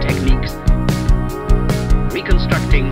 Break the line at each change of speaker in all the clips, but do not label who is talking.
techniques, reconstructing,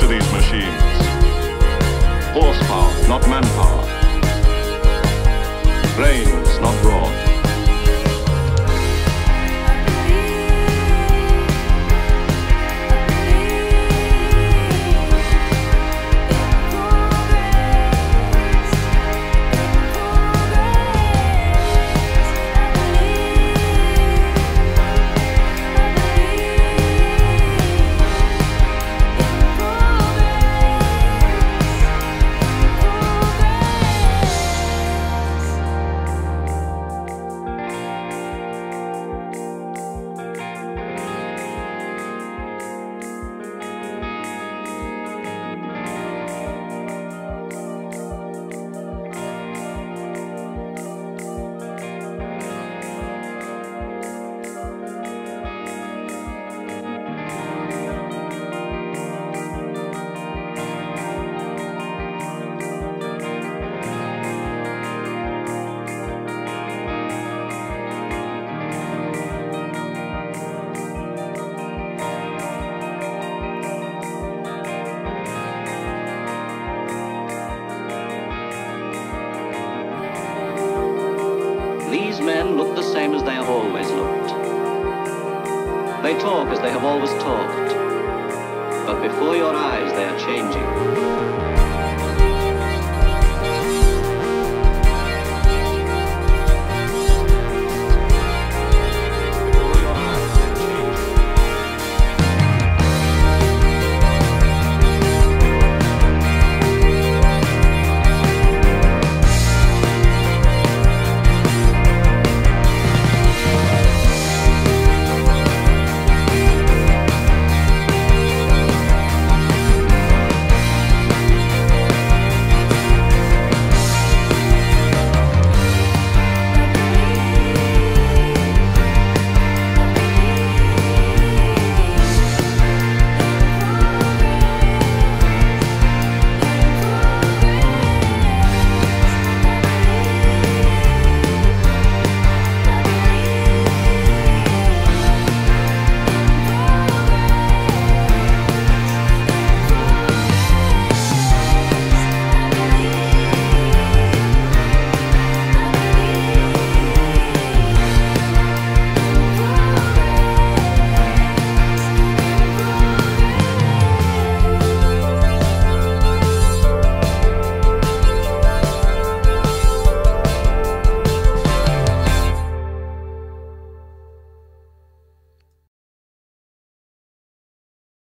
to these machines. Horsepower, not manpower. Brains, not brawn.
These men look the same as they have always looked. They talk as they have always talked. But before your eyes, they are changing.